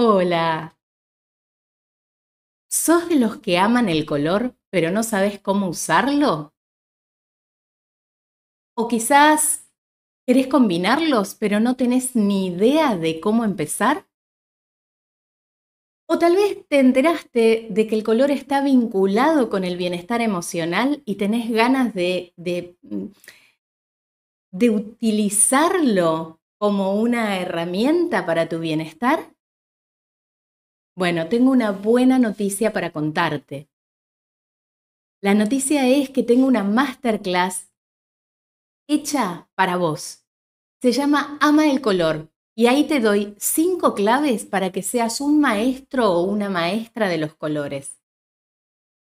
Hola. ¿Sos de los que aman el color, pero no sabes cómo usarlo? O quizás querés combinarlos, pero no tenés ni idea de cómo empezar. O tal vez te enteraste de que el color está vinculado con el bienestar emocional y tenés ganas de, de, de utilizarlo como una herramienta para tu bienestar. Bueno, tengo una buena noticia para contarte. La noticia es que tengo una masterclass hecha para vos. Se llama Ama el color y ahí te doy cinco claves para que seas un maestro o una maestra de los colores.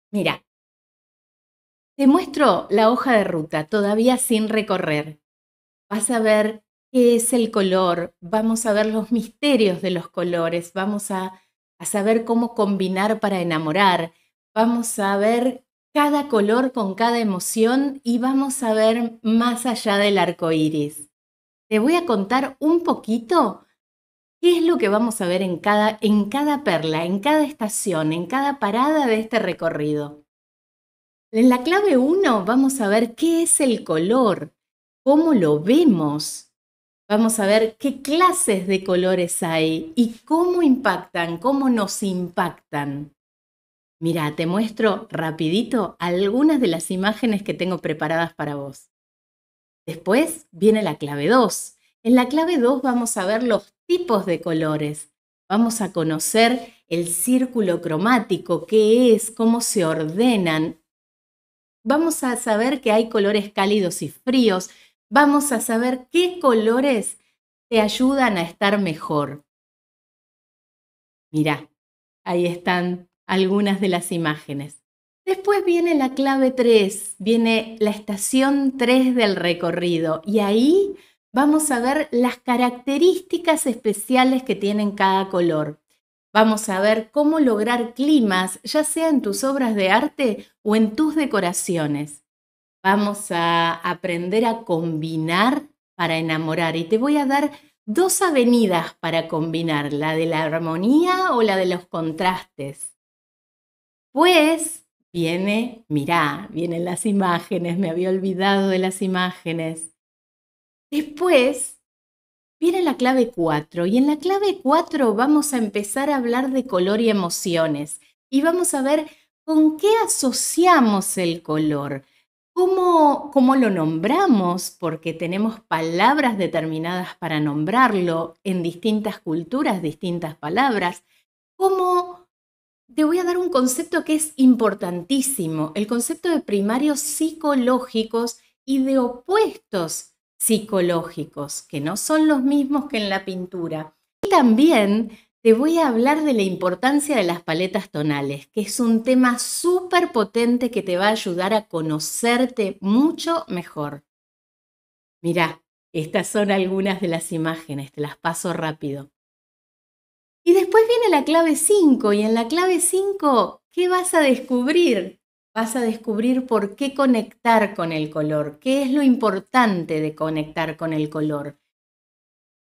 Mira, te muestro la hoja de ruta todavía sin recorrer. Vas a ver qué es el color, vamos a ver los misterios de los colores, vamos a a saber cómo combinar para enamorar, vamos a ver cada color con cada emoción y vamos a ver más allá del arco iris. Te voy a contar un poquito qué es lo que vamos a ver en cada, en cada perla, en cada estación, en cada parada de este recorrido. En la clave 1 vamos a ver qué es el color, cómo lo vemos, Vamos a ver qué clases de colores hay y cómo impactan, cómo nos impactan. Mira, te muestro rapidito algunas de las imágenes que tengo preparadas para vos. Después viene la clave 2. En la clave 2 vamos a ver los tipos de colores. Vamos a conocer el círculo cromático, qué es, cómo se ordenan. Vamos a saber que hay colores cálidos y fríos, vamos a saber qué colores te ayudan a estar mejor. Mira, ahí están algunas de las imágenes. Después viene la clave 3, viene la estación 3 del recorrido y ahí vamos a ver las características especiales que tienen cada color. Vamos a ver cómo lograr climas, ya sea en tus obras de arte o en tus decoraciones. Vamos a aprender a combinar para enamorar y te voy a dar dos avenidas para combinar, la de la armonía o la de los contrastes. Pues viene, mirá, vienen las imágenes, me había olvidado de las imágenes. Después viene la clave 4 y en la clave 4 vamos a empezar a hablar de color y emociones y vamos a ver con qué asociamos el color. ¿Cómo, ¿Cómo, lo nombramos? Porque tenemos palabras determinadas para nombrarlo en distintas culturas, distintas palabras. ¿Cómo? Te voy a dar un concepto que es importantísimo, el concepto de primarios psicológicos y de opuestos psicológicos, que no son los mismos que en la pintura. Y también te voy a hablar de la importancia de las paletas tonales, que es un tema súper potente que te va a ayudar a conocerte mucho mejor. Mira, estas son algunas de las imágenes, te las paso rápido. Y después viene la clave 5 y en la clave 5, ¿qué vas a descubrir? Vas a descubrir por qué conectar con el color, qué es lo importante de conectar con el color.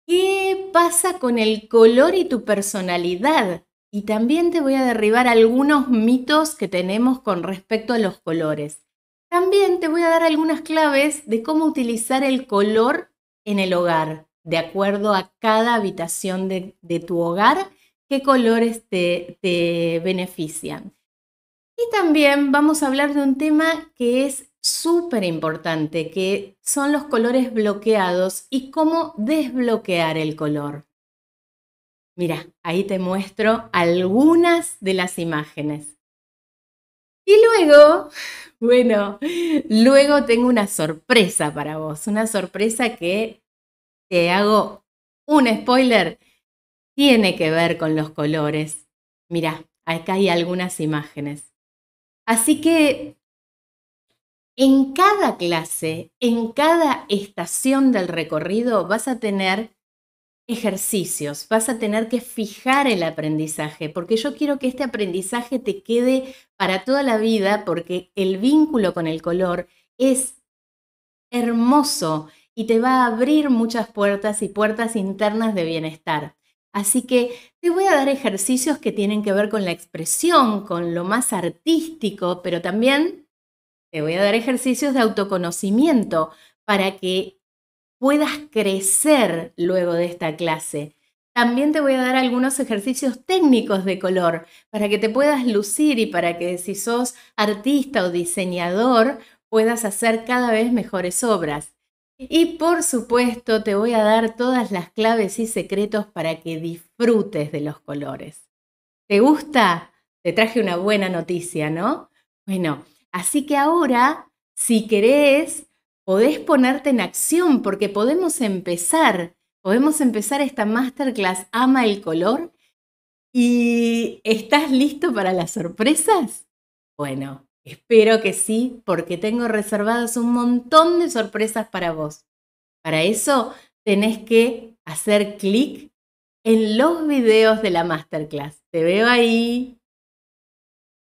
¿Qué pasa con el color y tu personalidad? Y también te voy a derribar algunos mitos que tenemos con respecto a los colores. También te voy a dar algunas claves de cómo utilizar el color en el hogar, de acuerdo a cada habitación de, tu hogar, qué colores te, te benefician. Y también vamos a hablar de un tema que es súper importante, que son los colores bloqueados y cómo desbloquear el color. Mira, ahí te muestro algunas de las imágenes. Y luego, bueno, luego tengo una sorpresa para vos, una sorpresa que te hago un spoiler, tiene que ver con los colores. Mira, acá hay algunas imágenes. Así que en cada clase, en cada estación del recorrido vas a tener ejercicios, vas a tener que fijar el aprendizaje, porque yo quiero que este aprendizaje te quede para toda la vida, porque el vínculo con el color es hermoso y te va a abrir muchas puertas y puertas internas de bienestar. Así que te voy a dar ejercicios que tienen que ver con la expresión, con lo más artístico, pero también te voy a dar ejercicios de autoconocimiento para que puedas crecer luego de esta clase. También te voy a dar algunos ejercicios técnicos de color para que te puedas lucir y para que si sos artista o diseñador puedas hacer cada vez mejores obras. Y por supuesto te voy a dar todas las claves y secretos para que disfrutes de los colores. ¿Te gusta? Te traje una buena noticia, ¿no? Bueno, así que ahora, si querés, podés ponerte en acción porque podemos empezar podemos empezar esta masterclass Ama el color. ¿Y estás listo para las sorpresas? Bueno, espero que sí, porque tengo reservadas un montón de sorpresas para vos. Para eso tenés que hacer clic en los videos de la masterclass. Te veo ahí.